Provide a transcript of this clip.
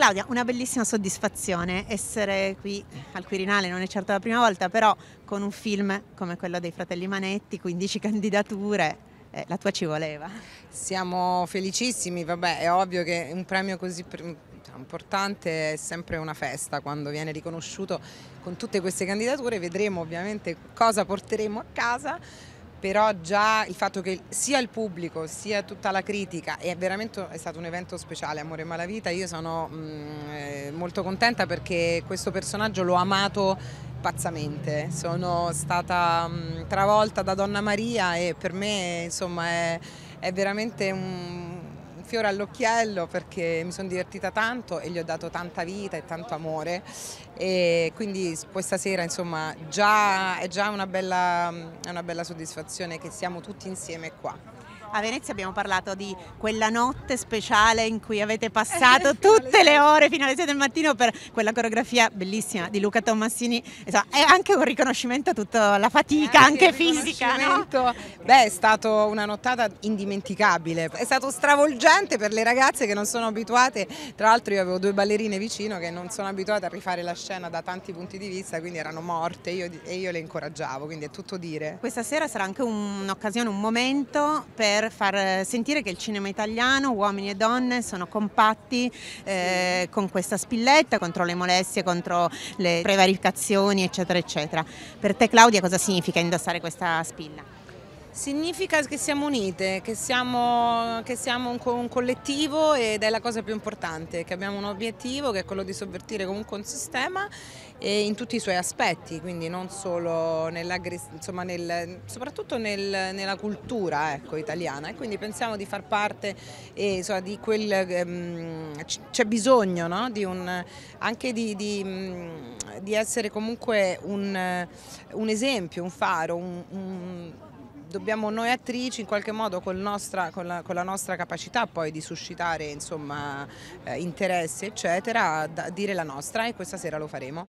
Claudia, una bellissima soddisfazione essere qui al Quirinale, non è certo la prima volta, però con un film come quello dei fratelli Manetti, 15 candidature, eh, la tua ci voleva. Siamo felicissimi, vabbè è ovvio che un premio così importante è sempre una festa quando viene riconosciuto con tutte queste candidature, vedremo ovviamente cosa porteremo a casa però già il fatto che sia il pubblico sia tutta la critica è veramente è stato un evento speciale Amore e Malavita. Io sono mh, mm, eh, molto contenta perché questo personaggio l'ho amato pazzamente. Sono stata mh, mm, travolta da Donna Maria e per me insomma è, è veramente un fiore all'occhiello perché mi sono divertita tanto e gli ho dato tanta vita e tanto amore e quindi questa sera insomma già, è già una bella, una bella soddisfazione che siamo tutti insieme qua. A Venezia abbiamo parlato di quella notte speciale in cui avete passato tutte le ore fino alle 6 del mattino per quella coreografia bellissima di Luca Tommassini. Insomma, è anche un riconoscimento a tutta la fatica, anche, anche fisica. No? Beh, è stata una nottata indimenticabile. È stato stravolgente per le ragazze che non sono abituate. Tra l'altro io avevo due ballerine vicino che non sono abituate a rifare la scena da tanti punti di vista, quindi erano morte io, e io le incoraggiavo, quindi è tutto dire. Questa sera sarà anche un'occasione, un momento per per far sentire che il cinema italiano, uomini e donne, sono compatti eh, con questa spilletta contro le molestie, contro le prevaricazioni, eccetera, eccetera. Per te Claudia cosa significa indossare questa spilla? Significa che siamo unite, che siamo, che siamo un, un, collettivo ed è la cosa più importante, che abbiamo un obiettivo che è quello di sovvertire comunque un sistema in tutti i suoi aspetti, quindi non solo insomma nel, soprattutto nel, nella cultura ecco, italiana e quindi pensiamo di far parte eh, insomma, di quel, ehm, c'è bisogno no? di un, anche di, di, di, essere comunque un, un, esempio, un faro, un, un dobbiamo noi attrici in qualche modo nostra, con, la, con la, nostra capacità poi di suscitare insomma, eh, interessi eccetera dire la nostra e questa sera lo faremo.